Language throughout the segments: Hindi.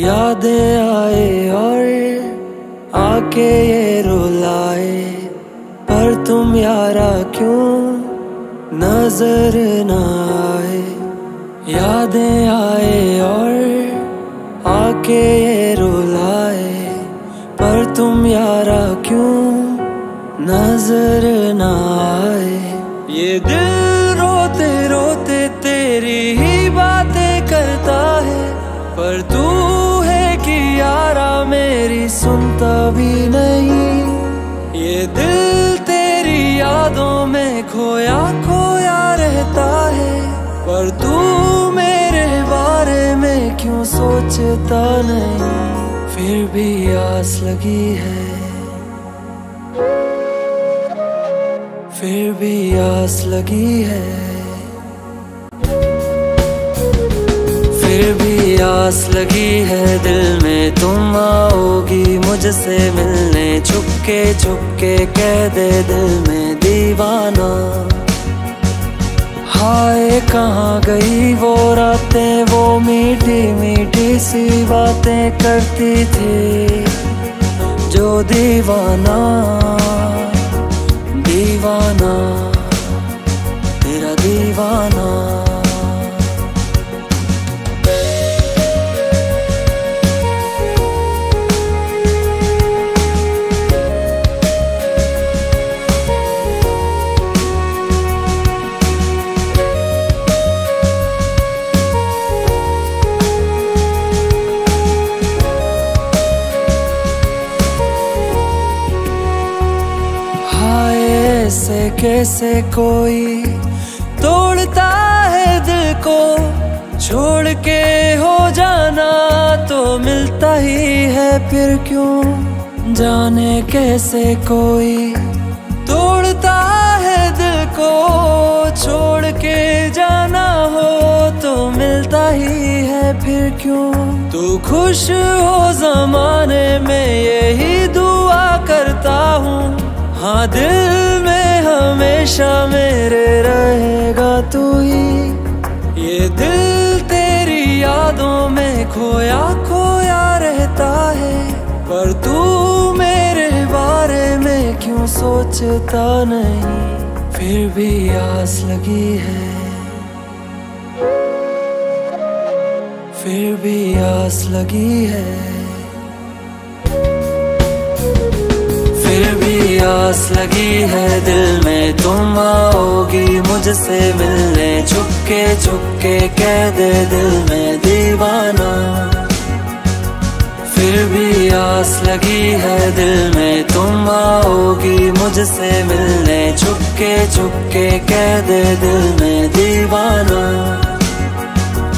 यादें आए और आके ये रुलाए। पर तुम यारा क्यों नज़र न आए? यादें आए और आके ये रुलाए। पर तुम यारा क्यों नज़र न आए? ये दिल रोते रोते तेरी ही बातें करता है। पर सुनता भी नहीं। ये दिल तेरी यादों में खोया खोया रहता है। पर तू मेरे बारे में क्यों सोचता नहीं? फिर भी आस लगी है। फिर भी आस लगी है। फिर भी आस लगी है दिल में, तुम आओगी मुझसे मिलने। चुपके चुपके कह दे दिल में, दीवाना। हाय, कहाँ गई वो रातें? वो मीठी मीठी सी बातें करती थी। जो दीवाना दीवाना, तेरा दीवाना। कैसे कोई तोड़ता है दिल को। छोड़ के हो जाना तो मिलता ही है, फिर क्यों जाने कैसे कोई तोड़ता है दिल को। छोड़ के जाना हो तो मिलता ही है, फिर क्यों? तू खुश हो जमाने में, यही दुआ करता हूँ। हाँ दिल में हमेशा मेरे रहेगा तू ही। ये दिल तेरी यादों में खोया खोया रहता है, पर तू मेरे बारे में क्यों सोचता नहीं? फिर भी आस लगी है। फिर भी आस लगी है। आस लगी है दिल में, तुम आओगी मुझसे मिलने। चुपके चुपके कह दे दिल में दीवाना। फिर भी आस लगी है दिल में, तुम आओगी मुझसे मिलने। चुपके चुपके कह दे दिल में दीवाना।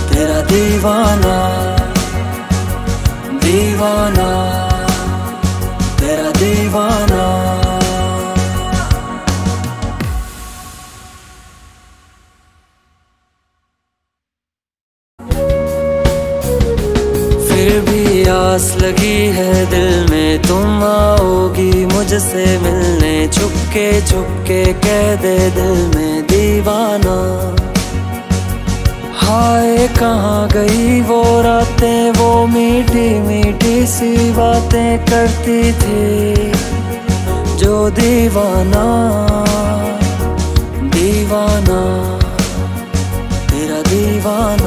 तेरा दीवाना दीवाना, तेरा दीवाना। फिर भी आस लगी है दिल में, तुम आओगी मुझसे मिलने। चुपके चुपके कह दे दिल में, दीवाना। हाय, कहाँ गई वो रातें? वो मीठी मीठी सी बातें करती थी। जो दीवाना दीवाना, तेरा दीवाना।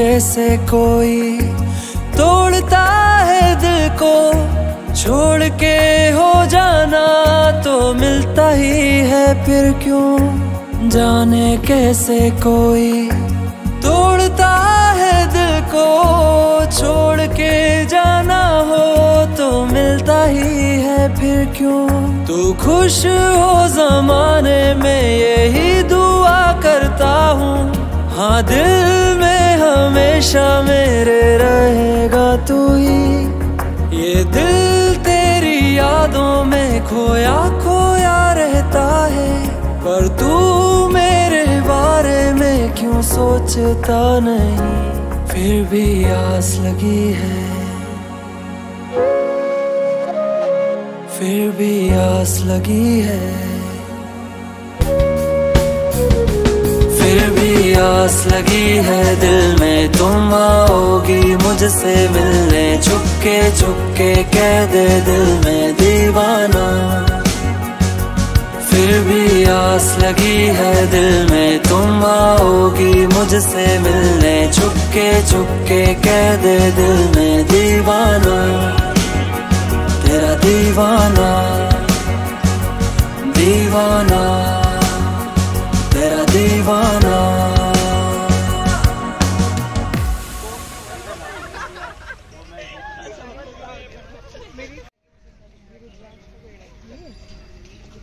कैसे कोई तोड़ता है दिल को? छोड़ के हो जाना तो मिलता ही है, फिर क्यों? जाने कैसे कोई तोड़ता है दिल को? छोड़ के जाना हो तो मिलता ही है, फिर क्यों? तू खुश हो जमाने में, यही दुआ करता हूँ। हाँ दिल में हमेशा मेरे रहेगा तू ही। ये दिल तेरी यादों में खोया खोया रहता है। पर तू मेरे बारे में क्यों सोचता नहीं? फिर भी आस लगी है। फिर भी आस लगी है। आस लगी है दिल में, तुम आओगी मुझसे मिलने। चुपके चुपके कह दे दिल में दीवाना। फिर भी आस लगी है दिल में, तुम आओगी मुझसे मिलने। चुपके चुपके कह दे दिल में दीवाना। तेरा दीवाना दीवाना।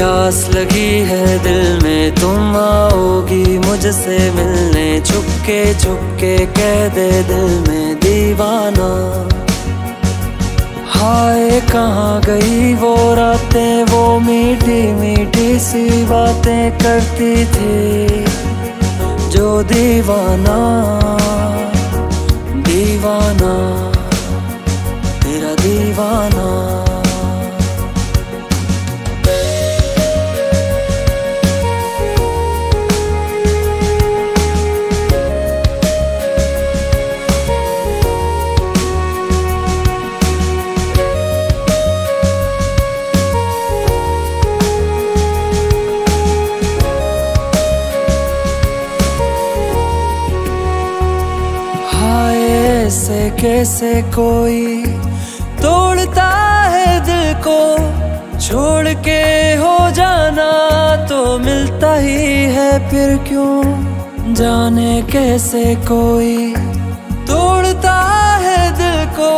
आस लगी है दिल में, तुम आओगी मुझसे मिलने। चुपके चुपके कह दे दिल में, दीवाना। हाय, कहाँ गई वो रातें? वो मीठी मीठी सी बातें करती थी, जो दीवाना दीवाना। ऐसे कैसे कोई तोड़ता है दिल को? छोड़ के हो जाना तो मिलता ही है फिर क्यों? जाने कैसे कोई तोड़ता है दिल को?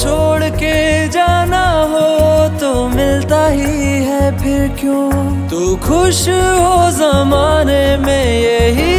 छोड़ के जाना हो तो मिलता ही है फिर क्यों? तू खुश हो जमाने में यही